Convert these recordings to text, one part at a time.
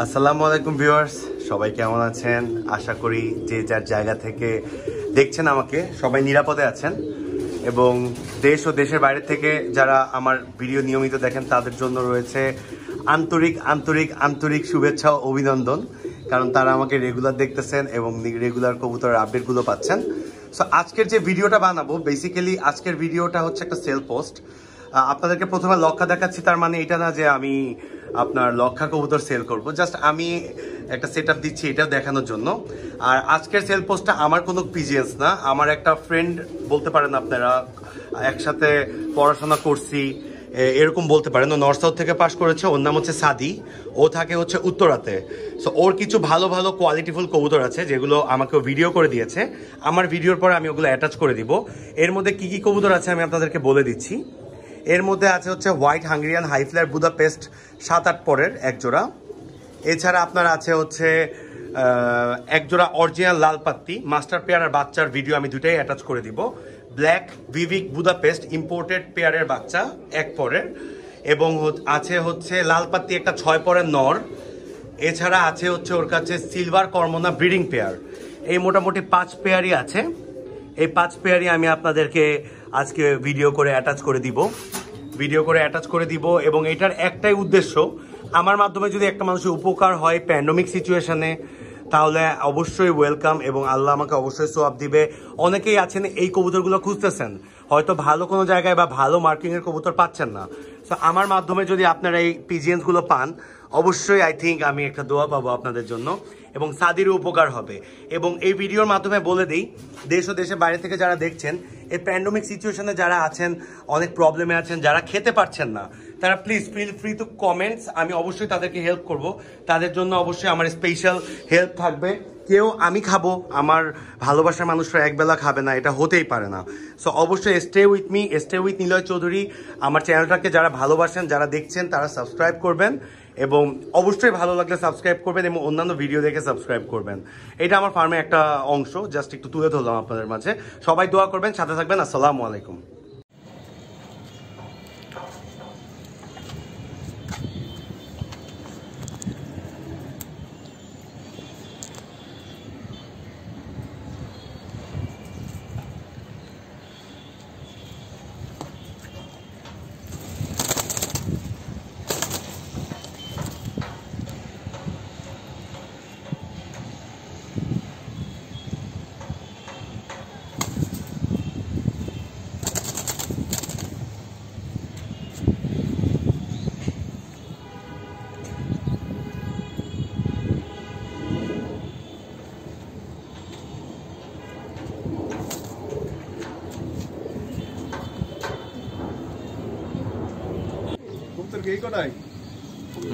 আসসালামু আলাইকুম ভিউয়ার্স, সবাই কেমন আছেন? আশা করি যে যার জায়গা থেকে দেখছেন আমাকে, সবাই নিরাপদে আছেন। এবং দেশ ও দেশের বাইরে থেকে যারা আমার ভিডিও নিয়মিত দেখেন, তাদের জন্য রয়েছে আন্তরিক আন্তরিক আন্তরিক শুভেচ্ছা ও অভিনন্দন। কারণ তারা আমাকে রেগুলার দেখতেছেন এবং রেগুলার কবুতরের আপডেটগুলো পাচ্ছেন। সো আজকের যে ভিডিওটা বানাবো বেসিক্যালি আজকের ভিডিওটা হচ্ছে একটা সেল পোস্ট আপনাদেরকে প্রথমে লক্ষা দেখাচ্ছি, তার মানে এটা না যে আমি আপনার লক্ষা কবুতর সেল করব। জাস্ট আমি একটা সেট দিচ্ছি এটা দেখানোর জন্য। আর আজকের সেল পোস্টটা আমার কোনো পিজিএস না, আমার একটা ফ্রেন্ড বলতে পারেন আপনারা, একসাথে পড়াশোনা করছি এরকম বলতে পারেন। ও নর্থ সাউথ থেকে পাশ করেছে, ওর নাম হচ্ছে সাদি, ও থাকে হচ্ছে উত্তরাতে। সো ওর কিছু ভালো ভালো কোয়ালিটিফুল কবুতর আছে, যেগুলো আমাকে ভিডিও করে দিয়েছে। আমার ভিডিওর পরে আমি ওগুলো অ্যাটাচ করে দিব। এর মধ্যে কি কি কবুতর আছে আমি আপনাদেরকে বলে দিচ্ছি। এর মধ্যে আছে হচ্ছে হোয়াইট হাঙ্গেরিয়ান বুদা পেস্ট সাত আট পরের এক জোড়া এছাড়া আপনার আছে হচ্ছে আহ, এক জোড়া অরিজিনাল লাল পাত্তি মাস্টার পেয়ার আর বাচ্চার ভিডিও আমি দুটাই অ্যাটাচ করে দিব। ব্ল্যাক ভিভিক বুদা পেস্ট ইম্পোর্টেড পেয়ারের বাচ্চা এক পরের। এবং আছে হচ্ছে লাল পাত্তি একটা ছয় পরের নর। এছাড়া আছে হচ্ছে ওর কাছে সিলভার কর্মনা ব্রিডিং পেয়ার এই মোটামুটি পাঁচ পেয়ারই আছে। এই পাঁচ পেয়ারই আমি আপনাদেরকে আজকে ভিডিও করে অ্যাটাচ করে দিব। ভিডিও করে অ্যাটাচ করে দিব এবং এটার একটাই উদ্দেশ্য, আমার মাধ্যমে যদি একটা মানুষের উপকার হয় প্যান্ডমিক সিচুয়েশনে তাহলে অবশ্যই ওয়েলকাম এবং আল্লাহ আমাকে অবশ্যই সোয়াব দিবে। অনেকেই আছেন, এই কবুতরগুলো খুঁজতেছেন। হয়তো ভালো কোনো জায়গায় বা ভালো মার্কিংয়ের কবুতর পাচ্ছেন না। তো আমার মাধ্যমে যদি আপনারা এই পিজিএন্সগুলো পান অবশ্যই আই থিঙ্ক আমি একটা দোয়া পাবো আপনাদের জন্য, এবং সাদিরও উপকার হবে। এবং এই ভিডিওর মাধ্যমে বলে দিই, দেশ ও দেশের বাইরে থেকে যারা দেখছেন, এই প্যান্ডমিক সিচুয়েশনে যারা আছেন, অনেক প্রবলেমে আছেন, যারা খেতে পারছেন না তারা please feel free to comments আমি অবশ্যই তাদেরকে হেল্প করব। তাদের জন্য অবশ্যই আমার স্পেশাল হেল্প থাকবে। কেউ আমি খাব, আমার ভালোবাসার মানুষরা একবেলা খাবে না, এটা হতেই পারে না। সো অবশ্যই stay with me stay with Niloy Chowdhury আমার চ্যানেলটাকে যারা ভালোবাসেন, যারা দেখছেন, তারা সাবস্ক্রাইব করবেন। এবং অবশ্যই ভালো লাগলে সাবস্ক্রাইব করবেন এবং অন্যান্য ভিডিও দেখে সাবস্ক্রাইব করবেন। এটা আমার ফার্মে একটা অংশ জাস্ট একটু তুলে ধরলাম আপনাদের মাঝে। সবাই দোয়া করবেন, সাথে থাকবেন, আসসালামু আলাইকুম। Turkey có đây. Ừ.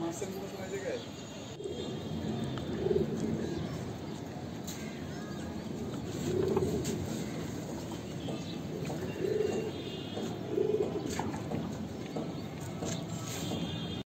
मास्टर को समझेगा